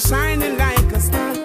shining like a star.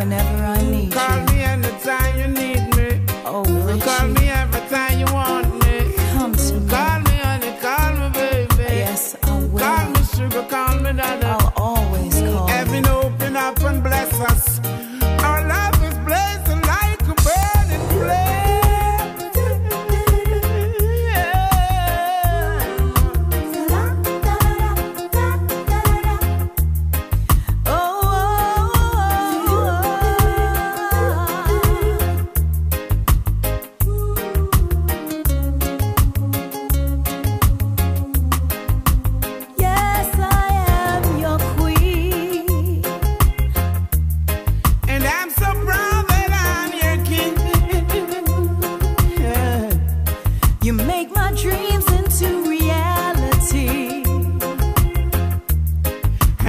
Whenever I need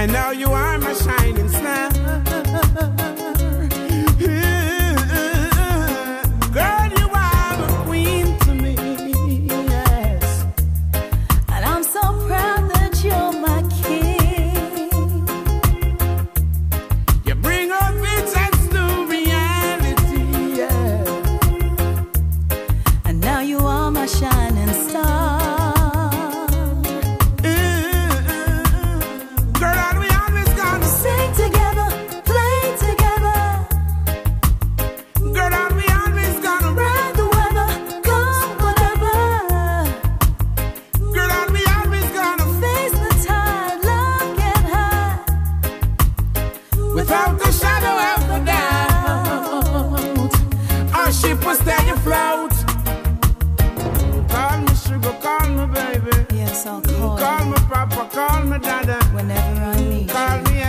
And now you are my shining star. Girl, you are queen to me. Yes. And I'm so proud that you're my king. You bring visions to reality. Yeah. And now you are my shining Without the shadow of doubt, our ship will stay afloat. Call me sugar, call me baby. Yes, I'll call Call you me papa, call me dada. whenever I need. Call me